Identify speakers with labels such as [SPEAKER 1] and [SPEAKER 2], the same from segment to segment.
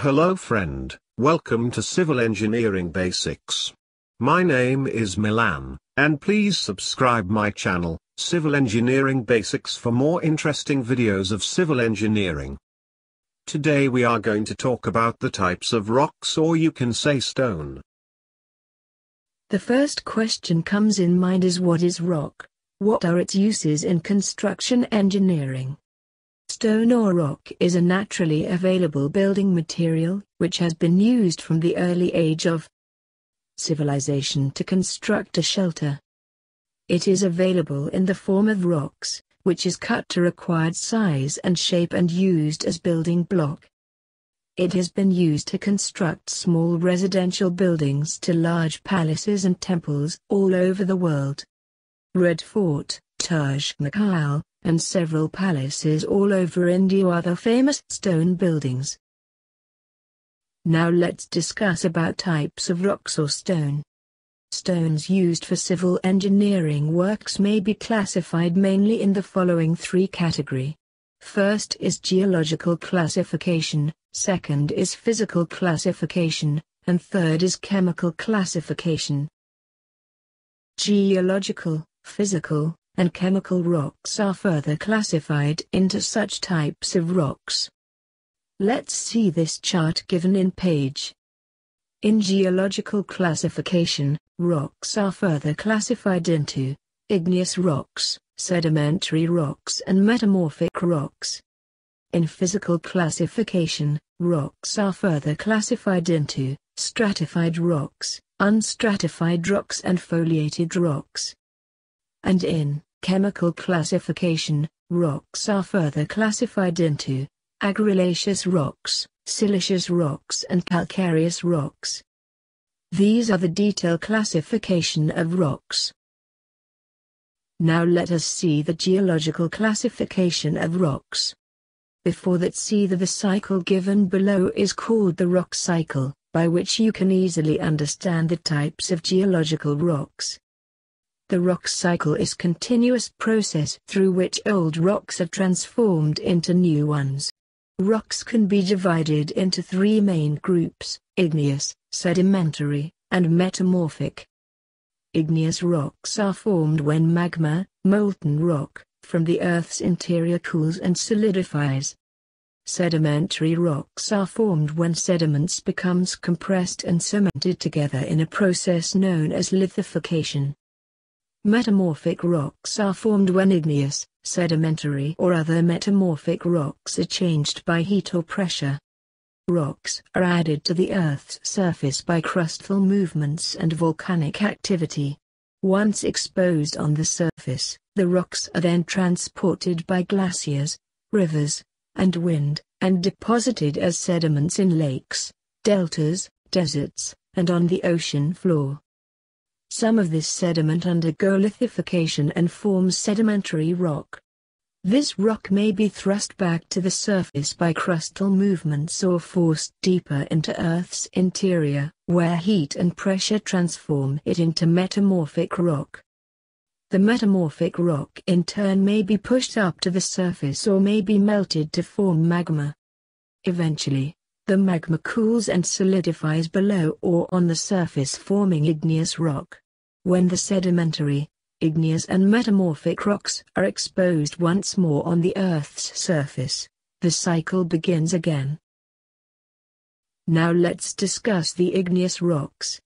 [SPEAKER 1] Hello friend, welcome to Civil Engineering Basics. My name is Milan, and please subscribe my channel, Civil Engineering Basics for more interesting videos of civil engineering. Today we are going to talk about the types of rocks or you can say stone.
[SPEAKER 2] The first question comes in mind is what is rock? What are its uses in construction engineering? Stone or rock is a naturally available building material, which has been used from the early age of civilization to construct a shelter. It is available in the form of rocks, which is cut to required size and shape and used as building block. It has been used to construct small residential buildings to large palaces and temples all over the world. Red Fort, Taj Mahal, and several palaces all over India are the famous stone buildings. Now let's discuss about types of rocks or stone. Stones used for civil engineering works may be classified mainly in the following three category. First is geological classification, second is physical classification, and third is chemical classification. Geological, physical, and chemical rocks are further classified into such types of rocks. Let's see this chart given in page. In geological classification, rocks are further classified into igneous rocks, sedimentary rocks and metamorphic rocks. In physical classification, rocks are further classified into stratified rocks, unstratified rocks and foliated rocks. And in chemical classification, rocks are further classified into argillaceous rocks, siliceous rocks and calcareous rocks. These are the detailed classification of rocks. Now let us see the geological classification of rocks. Before that see that the cycle given below is called the rock cycle, by which you can easily understand the types of geological rocks. The rock cycle is continuous process through which old rocks are transformed into new ones. Rocks can be divided into three main groups, igneous, sedimentary, and metamorphic. Igneous rocks are formed when magma, molten rock, from the Earth's interior cools and solidifies. Sedimentary rocks are formed when sediments becomes compressed and cemented together in a process known as lithification. Metamorphic rocks are formed when igneous, sedimentary or other metamorphic rocks are changed by heat or pressure. Rocks are added to the Earth's surface by crustal movements and volcanic activity. Once exposed on the surface, the rocks are then transported by glaciers, rivers, and wind, and deposited as sediments in lakes, deltas, deserts, and on the ocean floor. Some of this sediment undergo lithification and forms sedimentary rock. This rock may be thrust back to the surface by crustal movements or forced deeper into Earth's interior, where heat and pressure transform it into metamorphic rock. The metamorphic rock in turn may be pushed up to the surface or may be melted to form magma. Eventually, the magma cools and solidifies below or on the surface forming igneous rock. When the sedimentary, igneous and metamorphic rocks are exposed once more on the Earth's surface, the cycle begins again. Now let's discuss the igneous rocks.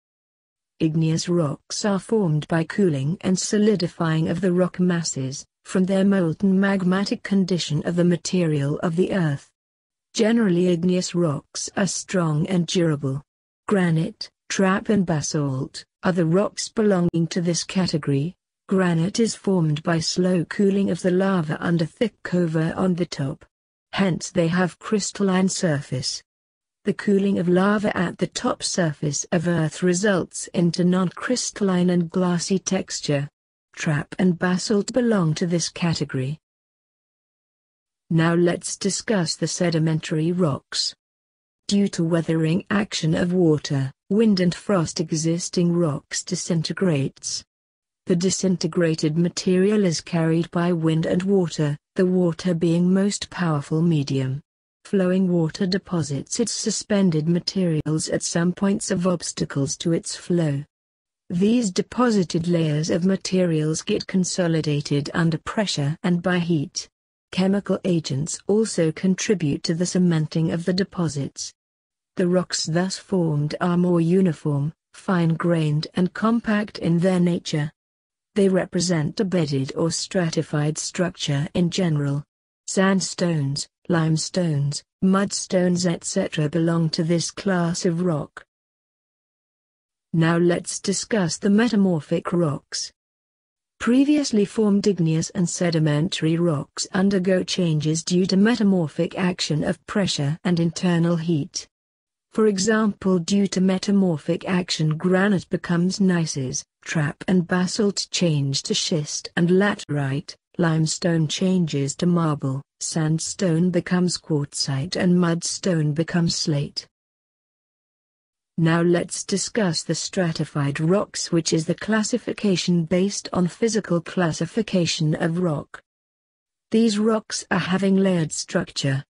[SPEAKER 2] Igneous rocks are formed by cooling and solidifying of the rock masses, from their molten magmatic condition of the material of the Earth. Generally igneous rocks are strong and durable. Granite, trap and basalt, are the rocks belonging to this category. Granite is formed by slow cooling of the lava under thick cover on the top. Hence they have crystalline surface. The cooling of lava at the top surface of Earth results into non-crystalline and glassy texture. Trap and basalt belong to this category. Now let's discuss the sedimentary rocks. Due to weathering action of water, wind and frost existing rocks disintegrates. The disintegrated material is carried by wind and water, the water being most powerful medium. Flowing water deposits its suspended materials at some points of obstacles to its flow. These deposited layers of materials get consolidated under pressure and by heat. Chemical agents also contribute to the cementing of the deposits. The rocks thus formed are more uniform, fine-grained and compact in their nature. They represent a bedded or stratified structure in general. Sandstones, limestones, mudstones etc. belong to this class of rock. Now let's discuss the metamorphic rocks. Previously formed igneous and sedimentary rocks undergo changes due to metamorphic action of pressure and internal heat. For example due to metamorphic action granite becomes gneisses, trap and basalt change to schist and laterite, limestone changes to marble, sandstone becomes quartzite and mudstone becomes slate. Now let's discuss the stratified rocks which is the classification based on physical classification of rock. These rocks are having layered structure.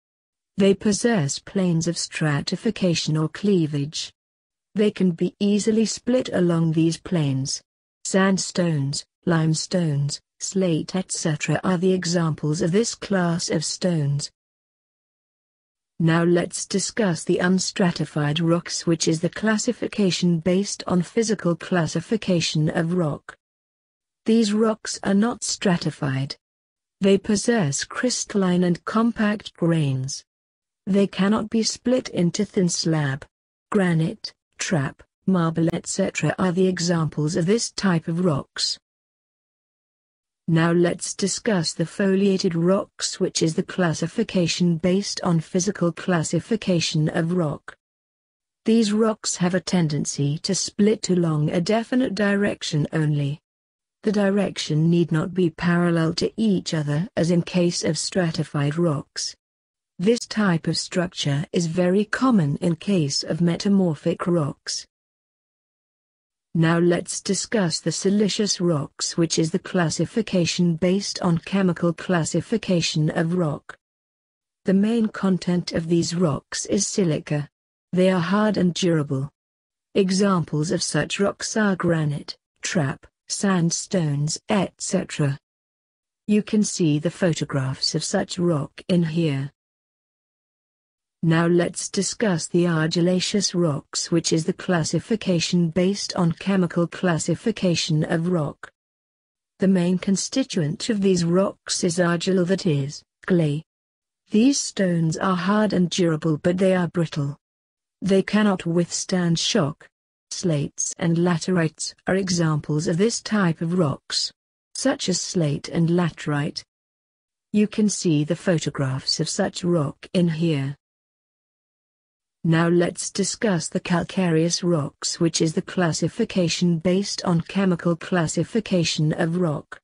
[SPEAKER 2] They possess planes of stratification or cleavage. They can be easily split along these planes. Sandstones, limestones, slate etc. are the examples of this class of stones. Now let's discuss the unstratified rocks which is the classification based on physical classification of rock. These rocks are not stratified. They possess crystalline and compact grains. They cannot be split into thin slab. Granite, trap, marble etc. are the examples of this type of rocks. Now let's discuss the foliated rocks which is the classification based on physical classification of rock. These rocks have a tendency to split along a definite direction only. The direction need not be parallel to each other as in case of stratified rocks. This type of structure is very common in case of metamorphic rocks. Now let's discuss the silicious rocks which is the classification based on chemical classification of rock. The main content of these rocks is silica. They are hard and durable. Examples of such rocks are granite, trap, sandstones etc. You can see the photographs of such rock in here. Now let's discuss the argillaceous rocks which is the classification based on chemical classification of rock. The main constituent of these rocks is argil that is, clay. These stones are hard and durable but they are brittle. They cannot withstand shock. Slates and laterites are examples of this type of rocks, such as slate and laterite. You can see the photographs of such rock in here. Now let's discuss the calcareous rocks which is the classification based on chemical classification of rock.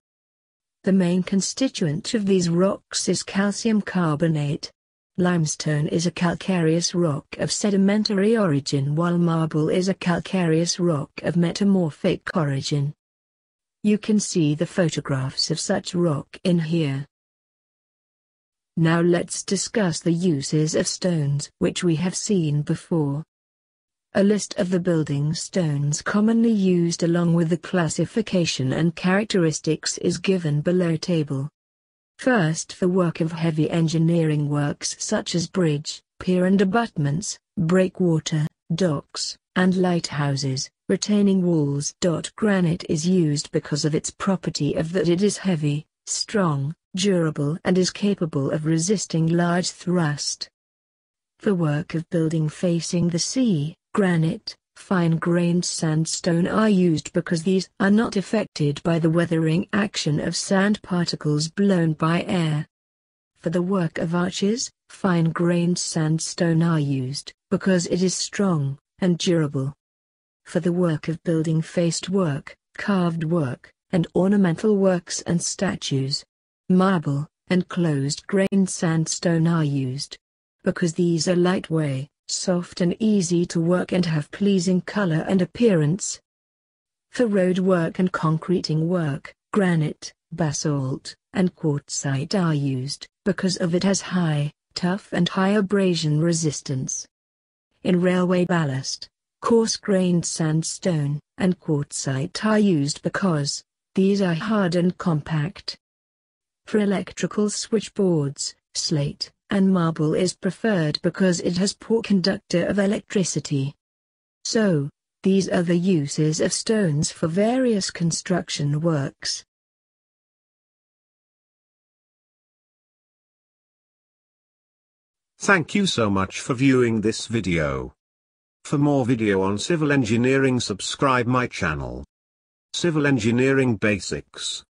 [SPEAKER 2] The main constituent of these rocks is calcium carbonate. Limestone is a calcareous rock of sedimentary origin while marble is a calcareous rock of metamorphic origin. You can see the photographs of such rock in here. Now let's discuss the uses of stones which we have seen before. A list of the building stones commonly used along with the classification and characteristics is given below table. First for work of heavy engineering works such as bridge, pier and abutments, breakwater, docks, and lighthouses, retaining walls. Granite is used because of its property of that it is heavy, strong, durable and is capable of resisting large thrust. For work of building facing the sea, granite, fine-grained sandstone are used because these are not affected by the weathering action of sand particles blown by air. For the work of arches, fine-grained sandstone are used because it is strong and durable. For the work of building faced work, carved work, and ornamental works and statues. Marble, and closed-grained sandstone are used. Because these are lightweight, soft and easy to work and have pleasing color and appearance. For road work and concreting work, granite, basalt, and quartzite are used, because of it has high, tough and high abrasion resistance. In railway ballast, coarse-grained sandstone and quartzite are used because these are hard and compact. For electrical switchboards, slate and marble is preferred because it has poor conductor of electricity. So, these are the uses of stones for various construction works.
[SPEAKER 1] Thank you so much for viewing this video. For more video on civil engineering subscribe my channel. Civil Engineering Basics